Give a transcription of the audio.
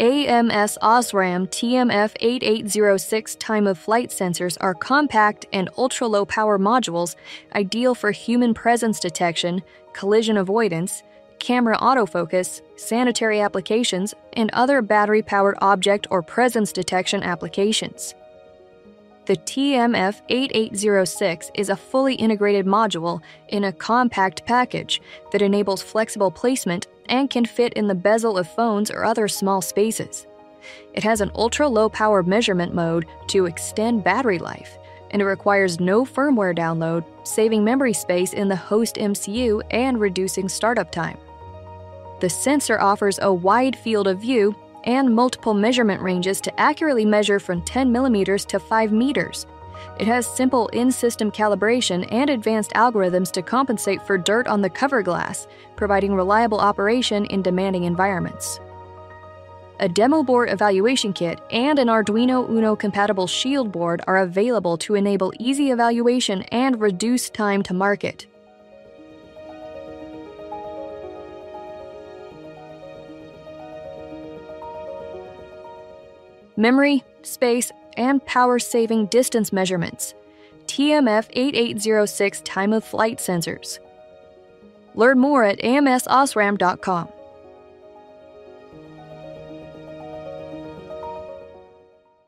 AMS OSRAM TMF 8806 time of flight sensors are compact and ultra low power modules ideal for human presence detection, collision avoidance, camera autofocus, sanitary applications, and other battery powered object or presence detection applications. The TMF 8806 is a fully integrated module in a compact package that enables flexible placement and can fit in the bezel of phones or other small spaces. It has an ultra low power measurement mode to extend battery life, and it requires no firmware download, saving memory space in the host MCU and reducing startup time. The sensor offers a wide field of view and multiple measurement ranges to accurately measure from 10 millimeters to 5 meters. It has simple in system calibration and advanced algorithms to compensate for dirt on the cover glass, providing reliable operation in demanding environments. A demo board evaluation kit and an Arduino Uno compatible shield board are available to enable easy evaluation and reduce time to market. memory, space, and power saving distance measurements, TMF 8806 time of flight sensors. Learn more at amsosram.com.